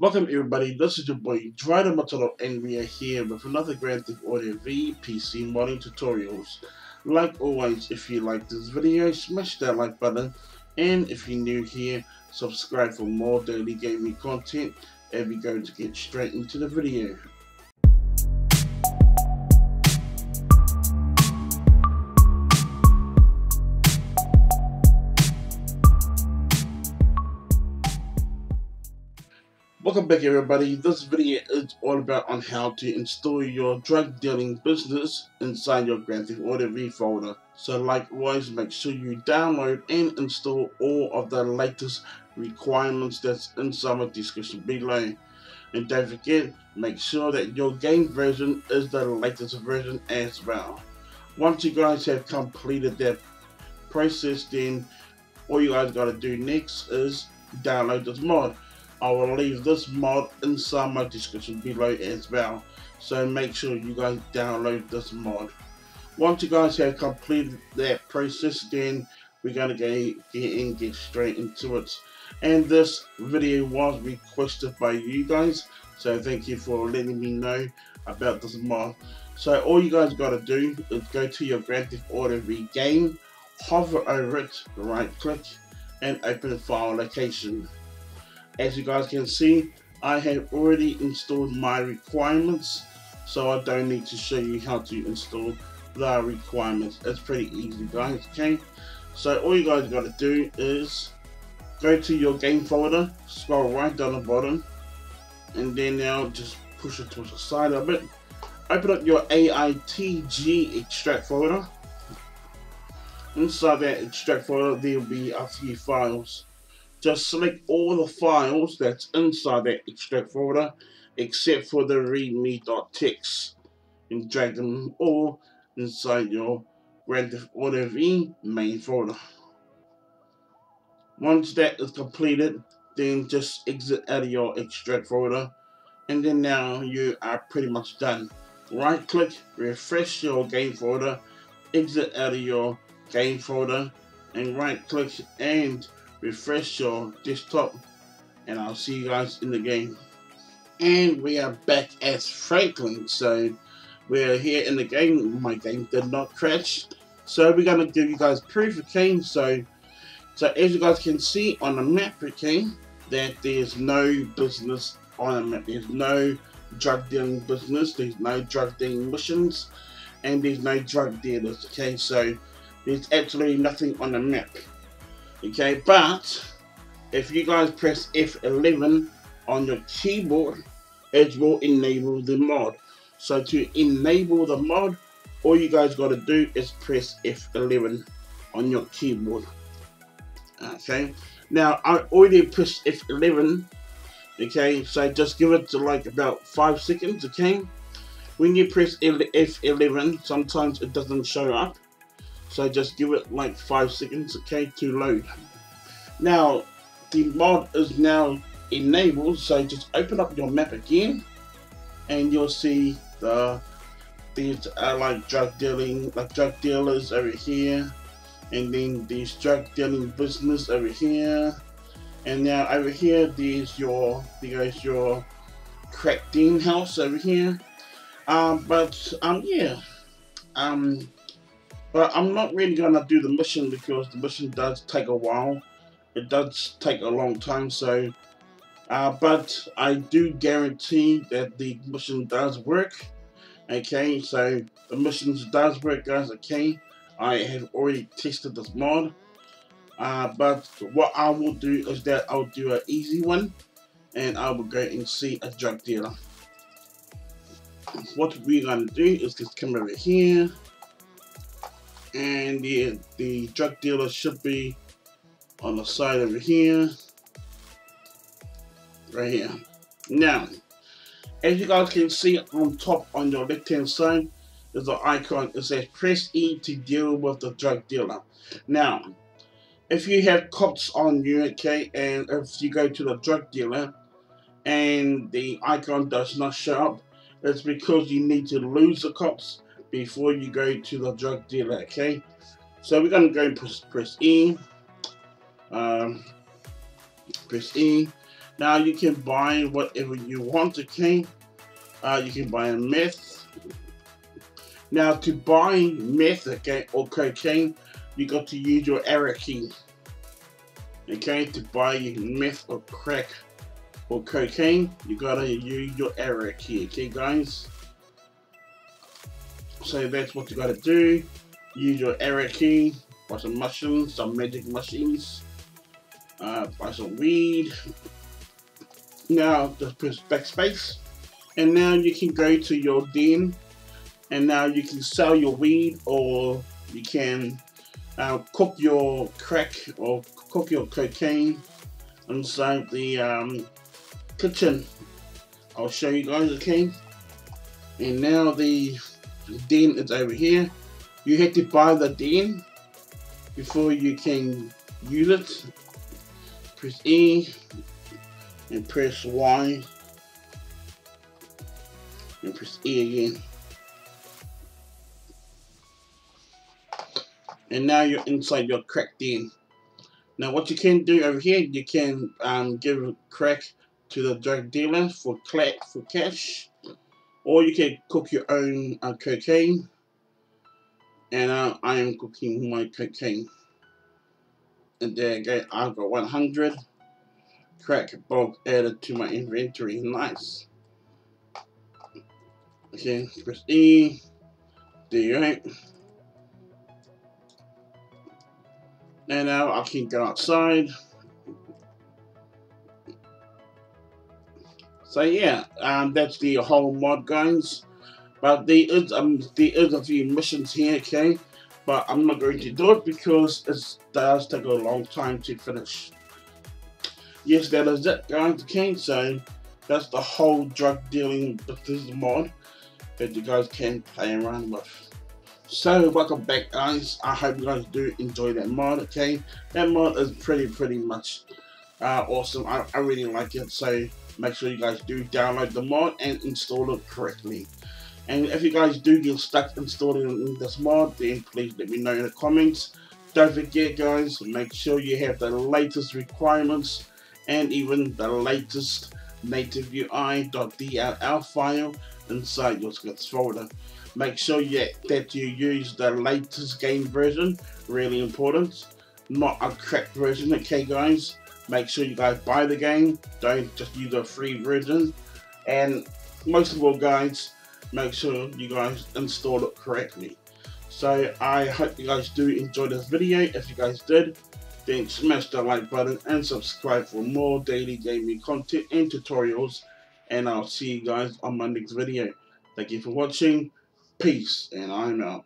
Welcome everybody, this is your boy Dryder Mataroa and we are here with another Grand Theft Auto V PC modding tutorials. Like always, if you like this video, smash that like button and if you're new here, subscribe for more daily gaming content and we're going to get straight into the video. Welcome back everybody. This video is all about on how to install your drug dealing business inside your Grand Theft Auto V folder. So likewise make sure you download and install all of the latest requirements that's inside the description below. And don't forget, make sure that your game version is the latest version as well. Once you guys have completed that process then all you guys gotta do next is download this mod. I will leave this mod inside my description below as well. So make sure you guys download this mod. Once you guys have completed that process, then we're gonna get, get in, get straight into it. And this video was requested by you guys, so thank you for letting me know about this mod. So all you guys gotta do is go to your Grand Theft Auto game, hover over it, right click, and open file location. As you guys can see, I have already installed my requirements, so I don't need to show you how to install the requirements. It's pretty easy guys, okay? So all you guys got to do is go to your game folder, scroll right down the bottom, and then now just push it to the side of it. Open up your AITG extract folder. Inside that extract folder, there will be a few files. Just select all the files that's inside that extract folder except for the readme.txt and drag them all inside your Grand Theft Auto V main folder. Once that is completed, then just exit out of your extract folder and then now you are pretty much done. Right click, refresh your game folder, exit out of your game folder and right click and refresh your desktop and I'll see you guys in the game. And we are back as Franklin, so we're here in the game. My game did not crash. So we're gonna give you guys proof, okay? So so as you guys can see on the map, okay, that there's no business on the map. There's no drug dealing business, there's no drug dealing missions, and there's no drug dealers, okay? So there's absolutely nothing on the map okay but if you guys press F11 on your keyboard it will enable the mod. So to enable the mod all you guys got to do is press F11 on your keyboard. Okay now I already pressed F11 okay? So just give it to like about five seconds okay? When you press F11 sometimes it doesn't show up so just give it like five seconds, okay, to load. Now, the mod is now enabled, so just open up your map again, and you'll see the these are like drug dealing, like drug dealers over here, and then these drug dealing business over here, and now over here there's your there's your crack dean house over here. Um, but um, yeah, um, but I'm not really to do the mission because the mission does take a while. It does take a long time, so... Uh, but I do guarantee that the mission does work. Okay, so the missions does work, guys, okay? I have already tested this mod. Uh, but what I will do is that I'll do an easy one. And I will go and see a drug dealer. What we're to do is just come over here and the, the drug dealer should be on the side over here. Right here. Now as you guys can see on top on your left hand side there's an icon it says press E to deal with the drug dealer. Now if you have cops on you okay and if you go to the drug dealer and the icon does not show up it's because you need to lose the cops before you go to the drug dealer, okay? So we're going to go and press, press E. Um, press E. Now you can buy whatever you want, okay? Uh, you can buy a meth. Now to buy meth, okay, or cocaine, you got to use your arrow key. Okay, to buy meth or crack or cocaine, you gotta use your arrow key, okay guys? So that's what you gotta do. Use your arrow key, buy some mushrooms, some magic machines, uh, buy some weed. Now just press backspace, and now you can go to your den, and now you can sell your weed or you can uh, cook your crack or cook your cocaine inside the um, kitchen. I'll show you guys, okay? And now the den is over here. You have to buy the den before you can use it. Press E and press Y and press E again. And now you're inside your crack den. Now what you can do over here, you can um, give crack to the drug dealer for for cash, or you can cook your own uh, cocaine. And uh, I am cooking my cocaine. And there go, I've got 100 crack bulk added to my inventory. Nice. Okay, press E. There you go. And now I can go outside. So yeah, um, that's the whole mod, guys. But there is um there is a few missions here, okay. But I'm not going to do it because it does take a long time to finish. Yes, that is it, guys. Okay, so that's the whole drug dealing with this mod that you guys can play around with. So welcome back guys, I hope you guys do enjoy that mod, okay? That mod is pretty pretty much uh, awesome, I, I really like it, so make sure you guys do download the mod and install it correctly. And if you guys do get stuck installing this mod, then please let me know in the comments. Don't forget guys, make sure you have the latest requirements and even the latest native UI.dll file inside your scripts folder. Make sure you, that you use the latest game version, really important, not a cracked version, okay guys? Make sure you guys buy the game. Don't just use a free version. And most of all, guys, make sure you guys install it correctly. So I hope you guys do enjoy this video. If you guys did, then smash the like button and subscribe for more daily gaming content and tutorials. And I'll see you guys on my next video. Thank you for watching. Peace, and I'm out.